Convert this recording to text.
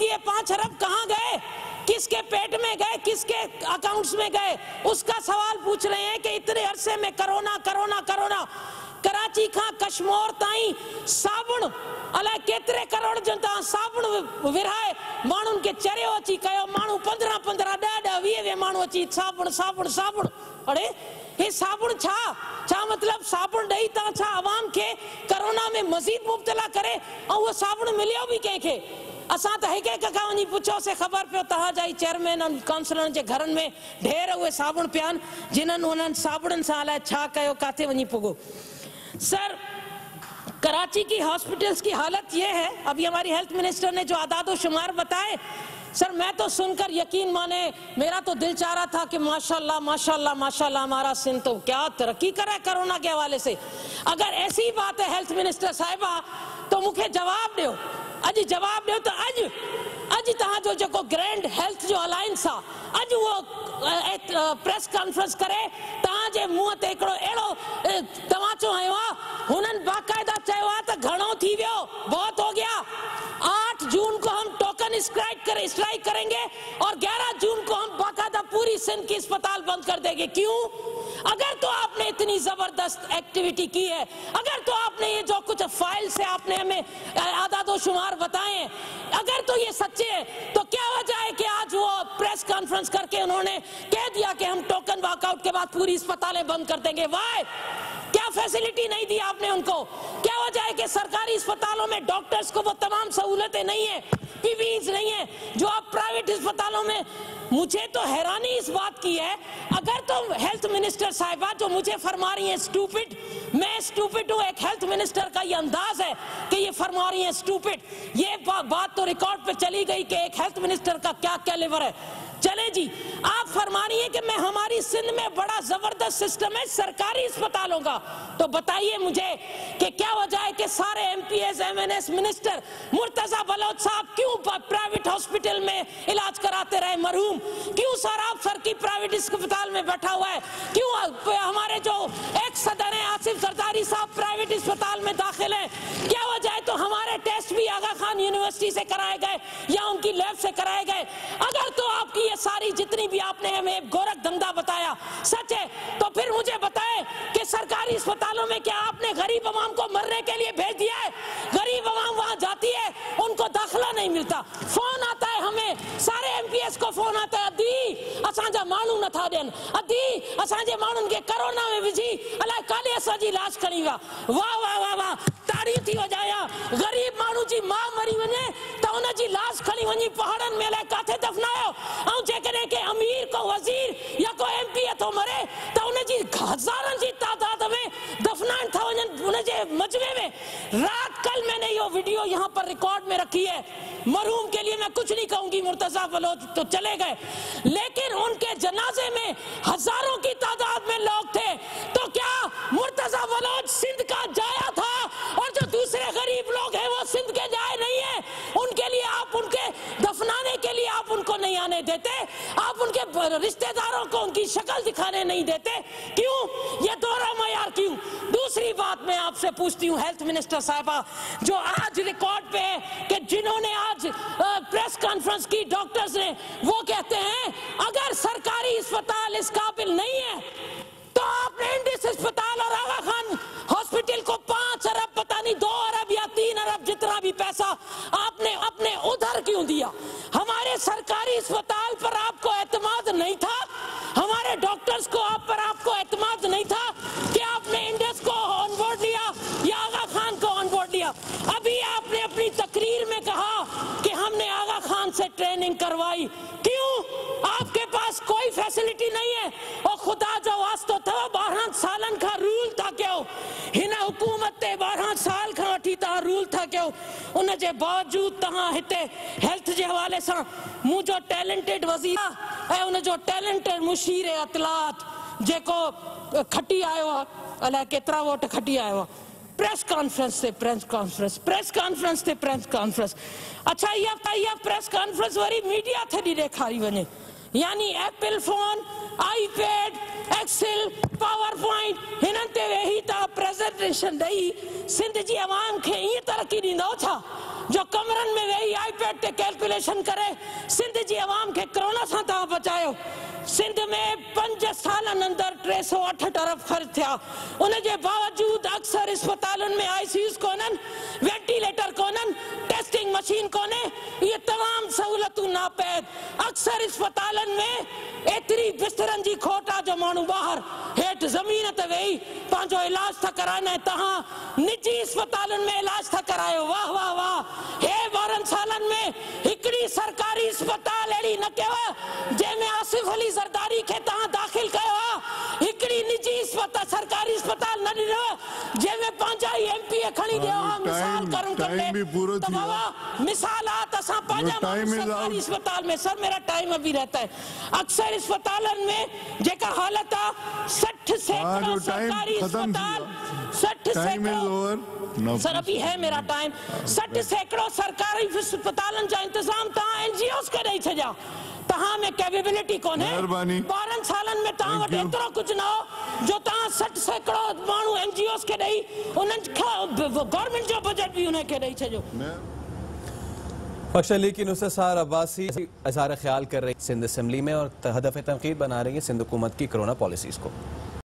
दिए पाँच अरब कहाँ गए? किसके पेट में गए? किसके अकाउंट्स में गए? उसका सवाल पूछ रहे हैं कि इतने अरसे में करोना करोना, कोरोना। कराची खां कश्मीर ताईं साबुण अलाए केतिरे करोड़ जो तव्हां साबुण विरहाए, माण्हुनि खे चरियो अची कयो। माण्हू पंद्रहं पंद्रहं, ॾह ॾह, वीह वीह माण्हू अची साबुण साबुण साबुण अड़े, हे साबुण छा? छा मतिलबु साबुण ॾेई तव्हां छा आवाम खे? कोरोना में मज़ीद मुब्तला करे, ऐं उहो साबुण मिलियो बि कंहिंखे? असां त हिक हिक खां वञी पुछियोसीं ख़बर पियो तव्हांजा ई चेयरमैन ऐं काउंसलरनि जे घरनि में ढेर उहे साबुण पिया आहिनि, जिन्हनि उन्हनि साबुणनि सां छा कयो, किथे वञी पुॻो? सर कराची की हॉस्पिटल्स की हालत ये है। अभी हमारी हेल्थ मिनिस्टर ने जो आदाद शुमार बताए सर मैं तो सुनकर यकीन माने मेरा तो दिल चाह रहा था कि माशाल्लाह माशाल्लाह माशाल्लाह हमारा सिंध तो क्या तरक्की करा है कोरोना के हवाले से। अगर ऐसी बात है हेल्थ मिनिस्टर साहिबा तो मूंखे जवाब ॾियो अॼु जवाब ॾियो त अॼु अॼु तव्हांजो जेको ग्रैंड हेल्थ जो अलायंस आहे अॼु उहो प्रेस कॉन्फ्रेंस करे तव्हांजे मुंहं ते अहिड़ो अ, तमाचो आहे हुननि बाक़ाइदा चयो त घणो थी वियो। बहुत हो गया। आठ जून को हम टोकन स्ट्राइक करे स्ट्राइक करेंगे और 11 जून को हम बाकायदा पूरी सिंध की अस्पताल बंद कर देंगे। क्यों? अगर तो आपने इतनी ज़बरदस्त एक्टिविटी की है, अगर तो आपने ये जो कुछ फ़ाइल से आपने हमें आदादो शुमार बताए, अगर तो ये सच्चे हैं तो क्या वजह है कि आज वो प्रेस कॉन्फ्रेंस करके उन्होंने कह दिया कि हम टोकन वॉकआउट के बाद पूरी अस्पतालें बंद कर देंगे। वाई क्या फैसिलिटी नहीं दी आपने उनको? क्या है कि सरकारी अस्पतालों में डॉक्टर्स को वो तमाम सहूलतें नहीं है पीवीज नहीं है जो आप प्राइवेट अस्पतालों में मुझे तो हैरानी इस बात की है। अगर तो हेल्थ मिनिस्टर साहिबा जो मुझे फरमा रही है स्टूपिड मैं स्टूपिड हूँ एक हेल्थ मिनिस्टर का ये अंदाज है कि ये फरमा रही है स्टूपिड ये बा, बात तो रिकॉर्ड पे चली गई कि एक हेल्थ मिनिस्टर का क्या कैलिबर है। चले जी। आप फरमानिए कि मैं हमारी सिंध में बड़ा ज़बरदस्त सिस्टम है, सरकारी अस्पतालों का। तो बताइए मुझे कि क्या वजह है कि सारे M P S M N S minister Murtaza Baloch साहब क्यों प्राइवेट हॉस्पिटल में इलाज कराते रहे? मरहूम, क्यों आप सर की प्राइवेट अस्पताल में बैठा हुआ है? क्यों हमारे जो एक सदर है, आसिफ सरदारी साहब प्राइवेट अस्पताल में दाखिल तो हमारे टेस्ट भी आगा खान यूनिवर्सिटी से कराए गए या उनकी लैब से कराए गए। अगर तो आपकी ये सारी जितनी भी आपने हमें गोरख धंधा बताया, सच है तो फिर मुझे बताए कि सरकारी अस्पतालों में क्या आपने गरीब आवाम को मरने के लिए भेज दिया है? गरीब आवाम वहाँ जाती है, उनको दाखिला नहीं मिलता। फ़ोन आता सारे एमपीएस को फ़ोन आता है अदी असांजा माण्हू नथा ॾियनि। अदी असांजे माण्हुनि खे कोरोना में विझी, अलाए काॾे असांजी लाश खणी विया? वाह वाह वाह वाह ताड़ियूं थी वॼाया। ग़रीब माण्हू जी माउ मरी वञे, त उनजी लाश खणी वञी पहाड़नि में अलाए किथे दफ़नायो? ऐं जेकॾहिं के अमीर को वज़ीर या को एमपी थो मरे, त उनजी हज़ारनि जी तादाद में दफ़नाइण था वञनि उनजे मजमे में। रात कल मैंने वीडियो यहाँ पर रिकॉर्ड में रखी है। मरूम के लिए मैं कुछ नहीं कहूँगी, मुर्तजा बलोच तो चले गए। लेकिन उनके जनाजे में हज़ारों की तादाद में रिश्तेदारों को उनकी शक्ल दिखाने नहीं देते। क्यों? ये दोहरा मैार क्यों? दूसरी बात मैं आपसे पूछती हूँ हेल्थ मिनिस्टर साहबा, जो आज रिकॉर्ड पे है कि जिन्होंने आज प्रेस कॉन्फ्रेंस की डॉक्टर्स ने, वो कहते हैं, अगर सरकारी अस्पताल इस काबिल नहीं है तो आपने इंडिस अस्पताल और आगा खान हॉस्पिटल को पाँच अरब, पता नहीं दो अरब या तीन अरब जितना भी पैसा आपने नहीं था। हमारे डॉक्टर्स को आप पर आपको एतमाद नहीं था कि आपने इंडस को ऑन बोर्ड लिया या आगा खान को ऑन बोर्ड लिया। अभी आपने अपनी तकरीर में कहा कि हमने आगा खान से ट्रेनिंग करवाई। क्यों? आपके पास कोई फैसिलिटी नहीं है। और खुदा जो उन बावजूद तव्हां हिते हेल्थ जे हवाले सां मुंहिंजो टैलेंटेड वज़ीर ऐं उन जो टैलेंटेड मुशीर अतलात, जेको खटी आयो आहे अलाए वोट खटी आयो प्रेस कॉन्फ्रेंस ते प्रेस कॉन्फ्रेंस प्रेस कॉन्फ्रेंस ते प्रेस कॉन्फ्रेंस। अच्छा इहा इहा प्रेस कॉन्फ्रेंस वरी मीडिया थी ॾेखारी वञे। यानी Apple phone iPad Excel PowerPoint हिननि ते वेही तव्हां प्रेज़ेंटेशन ॾेई सिंध जी आवाम खे ईअं तरक़ी ॾींदो छा जो कमरनि में वेही आईपैड ते कैलकुलेशन करे सिंध जी आवाम खे कोरोना सां तव्हां बचायो सिंध में पंज सालनि अंदरि टे सौ ख़र्च थिया उन जे बावजूदि अक्सर इस्पतालुनि में आई सी कोन्हनि वेंटिलेटर कोन्हनि टेस्टिंग मशीन कोन्हे इहे तमामु सहूलियतूं नापैद। अक्सर इस्पतालनि में एतिरी बिस्तरनि जी खोट आहे जो माण्हू ॿाहिरि हेठि ज़मीन ते वेही पंहिंजो इलाज था कराइनि ऐं तव्हां निजी इस्पतालुनि में इलाज था करायो। वाह वाह वाह। हे ॿारहनि सालनि में हिकिड़ी सरकारी इस्पताल अहिड़ी न कयव जंहिंमें आसिफ अली ज़रदारी खे तव्हां दाख़िल कयो। हिकिड़ी निजी इस्पताल सरकारी इस्पताल न ॾिनो। जंहिंमें पंहिंजा ई एम पी खणी ॾियो आहे मिसाल करणु खपे त बाबा मिसाल आहे त असां पंहिंजा सरकारी. अस्पताल में सर मेरा टाइम अभी रहता है। अक्सर अस्पतालनि में जेका हालत आहे सठि हाँ, सैकड़ो सरकारी अस्पताल वियो। सठि टाइम इज़ सैकड़ो सर अभी है मेरा टाइम। सठ सैकड़ो सरकारी अस्पतालनि जा इंतज़ाम तव्हां एनजीओस खे ॾेई छॾिया। तव्हां में कैपेबिलिटी कौन है? मेहरबानी। ॿारहनि सालनि में तव्हां Thank वटि कुछ एतिरो कुझु न हो जो तव्हां सठ सैकड़ो माण्हू एनजीओस खे ॾेई उन्हनि खां गवर्नमेंट जो बजट बि उनखे ॾेई छॾियो जो अली लेकिन उसे सार अब्बासी इजहार ख्याल कर रही सिंध असम्बली में और हदफ तनकीद बना रही है सिंध हुकूमत की कोरोना पॉलिसीज़ को।